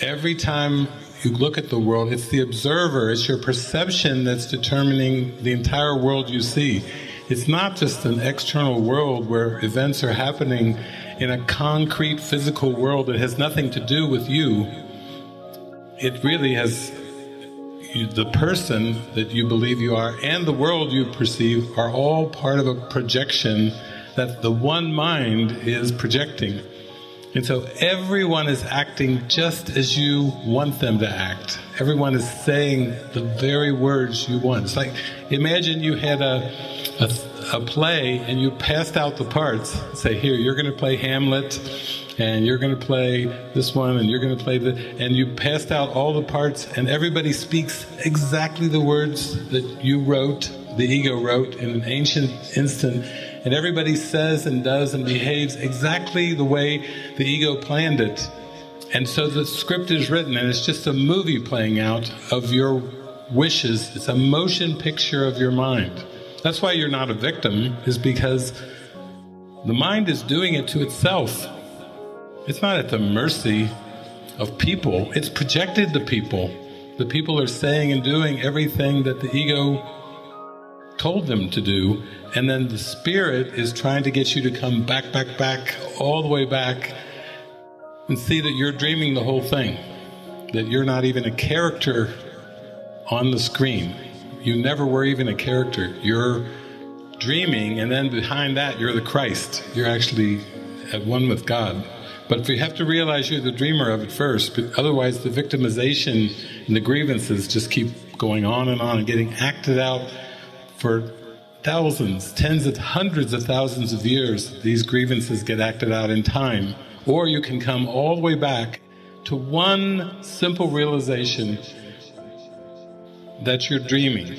every time you look at the world, it's the observer, it's your perception that's determining the entire world you see. It's not just an external world where events are happening in a concrete physical world that has nothing to do with you. It really has the person that you believe you are and the world you perceive are all part of a projection that the one mind is projecting. And so everyone is acting just as you want them to act. Everyone is saying the very words you want. It's like imagine you had a, a, a play and you passed out the parts. Say, here, you're going to play Hamlet and you're going to play this one and you're going to play the and you passed out all the parts and everybody speaks exactly the words that you wrote the ego wrote in an ancient instant and everybody says and does and behaves exactly the way the ego planned it. And so the script is written and it's just a movie playing out of your wishes. It's a motion picture of your mind. That's why you're not a victim, is because the mind is doing it to itself. It's not at the mercy of people, it's projected to people. The people are saying and doing everything that the ego told them to do, and then the Spirit is trying to get you to come back, back, back, all the way back, and see that you're dreaming the whole thing, that you're not even a character on the screen. You never were even a character. You're dreaming, and then behind that, you're the Christ. You're actually at one with God. But if you have to realize you're the dreamer of it first, but otherwise the victimization and the grievances just keep going on and on and getting acted out for thousands, tens of hundreds of thousands of years, these grievances get acted out in time. Or you can come all the way back to one simple realization that you're dreaming.